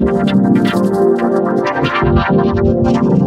Thank you.